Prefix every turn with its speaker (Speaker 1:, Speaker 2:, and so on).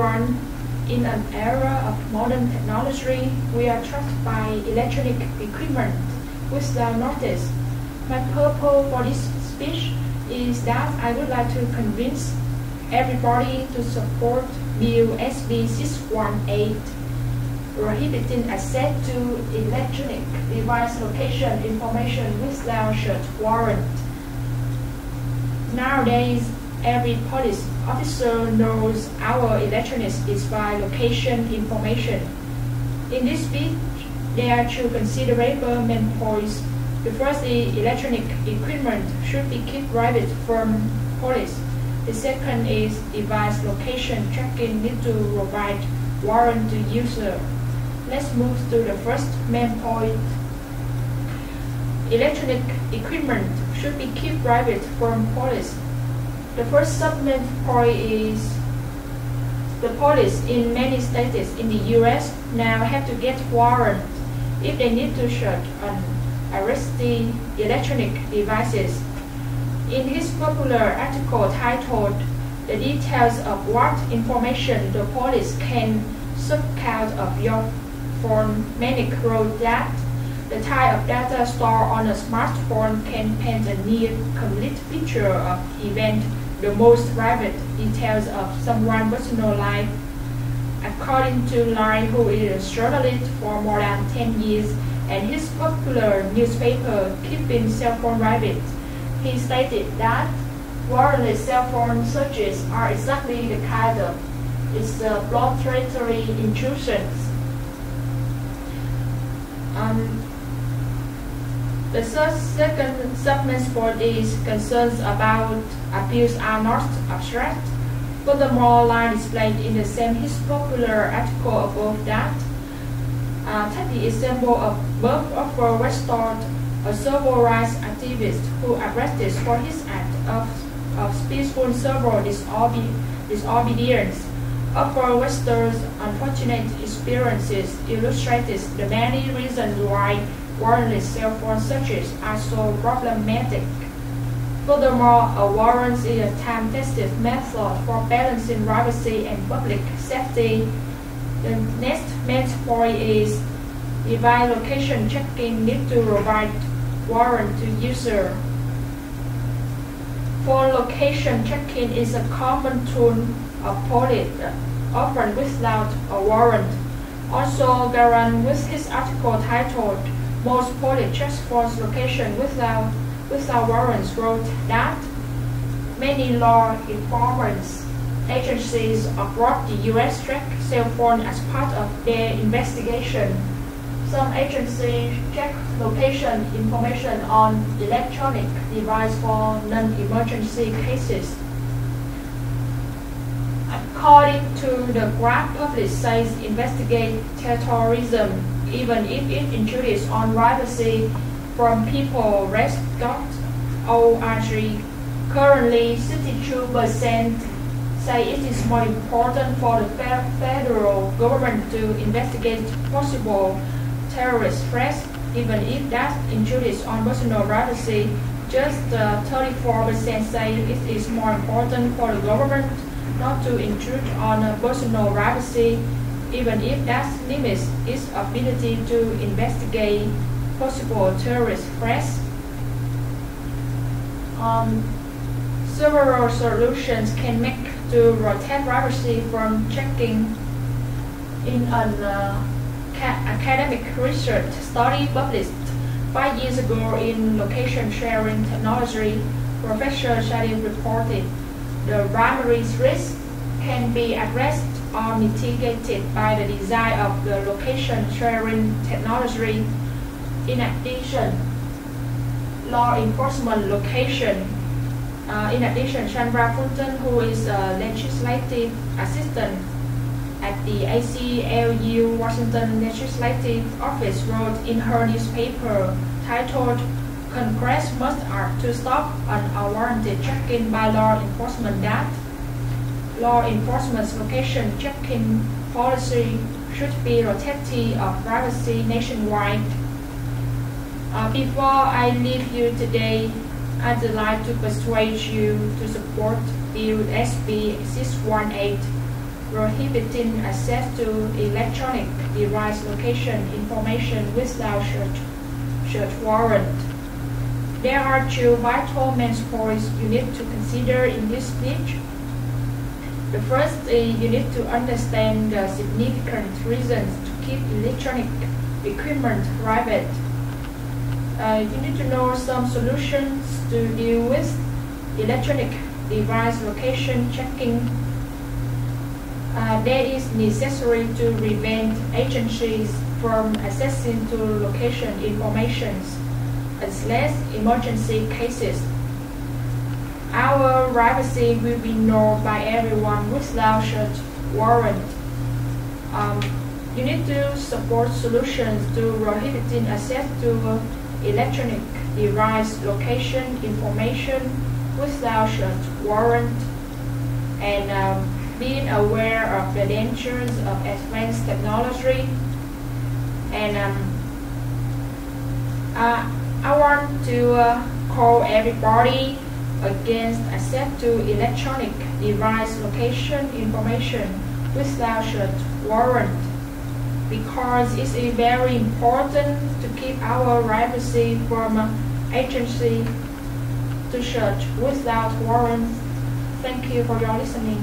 Speaker 1: In an era of modern technology, we are trapped by electronic equipment With without notice. My purpose for this speech is that I would like to convince everybody to support Bill SB 618 prohibiting access to electronic device location information without search warrant. Nowadays, every police officer knows our electronic by location information. In this speech, there are two considerable main points. The first is electronic equipment should be kept private from police. The second is device location tracking need to provide warrant to user. Let's move to the first main point. Electronic equipment should be kept private from police. The first sub-main point is the police in many states in the US now have to get warrant if they need to search on arresting electronic devices. In his popular article titled The Details of What Information the Police Can Suck Out of Your phone, Manic wrote that the type of data stored on a smartphone can paint a near complete picture of event, the most private details of someone's personal life. According to Lye, who is a journalist for more than 10 years, and his popular newspaper Keeping Cell Phone Private, he stated that wireless cell phone searches are exactly the kind of it's a territory intrusions. Um, the second subject for these concerns about abuse are not abstract. Furthermore, line displayed in the same his popular article above that. Uh, take the example of Bob Offer-Westort, a civil rights activist who arrested for his act of, of peaceful civil disobedience. Offer-Westort's unfortunate experiences illustrates the many reasons why warrantless cell phone searches are so problematic. Furthermore, a warrant is a time-tested method for balancing privacy and public safety. The next main point is device location checking need to provide warrant to user. Phone location checking is a common tool of police, often without a warrant. Also, Garan, with his article titled most police check force location without, without warrants wrote that many law enforcement agencies abroad the U.S. track cell phone as part of their investigation. Some agencies check location information on electronic device for non-emergency cases. According to the Grab Public says investigate terrorism even if it intrudes on privacy from people REST.org. Currently, 62% say it is more important for the federal government to investigate possible terrorist threats, even if that intrudes on personal privacy. Just 34% uh, say it is more important for the government not to intrude on personal privacy even if that limits its ability to investigate possible terrorist threats. Um, several solutions can make to protect privacy from checking in an uh, academic research study published five years ago in location sharing technology, Professor Shadi reported the primary risk can be addressed are mitigated by the design of the location sharing technology. In addition, law enforcement location. Uh, in addition, Sandra Fulton, who is a legislative assistant at the ACLU Washington Legislative Office, wrote in her newspaper titled Congress must act to stop unwarranted checking by law enforcement that law enforcement's location checking policy should be protective of privacy nationwide. Uh, before I leave you today, I'd like to persuade you to support Bill SB 618 prohibiting access to electronic device location information without search, search warrant. There are two vital main points you need to consider in this speech. The first is you need to understand the significant reasons to keep electronic equipment private. Uh, you need to know some solutions to deal with electronic device location checking. Uh, that is necessary to prevent agencies from accessing to location information unless emergency cases. Our privacy will be known by everyone without search warrant. Um, you need to support solutions to prohibiting access to electronic device location information without search warrant and um, being aware of the dangers of advanced technology and um, uh, I want to uh, call everybody against access to electronic device location information without search warrant because it's very important to keep our privacy from agency to search without warrant. Thank you for your listening.